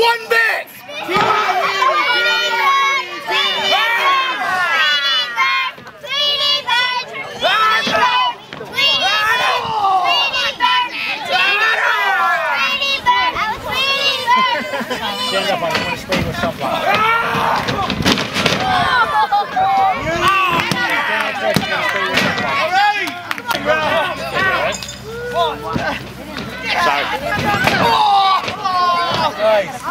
One bit! Stand up, I want to spray with sunflower. Nice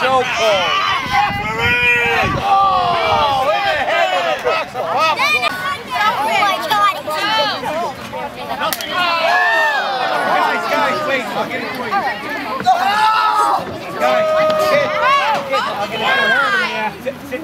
chokehold. Guys, guys, wait. I'll get it for you. Guys, kid, kid, I'll get it for her.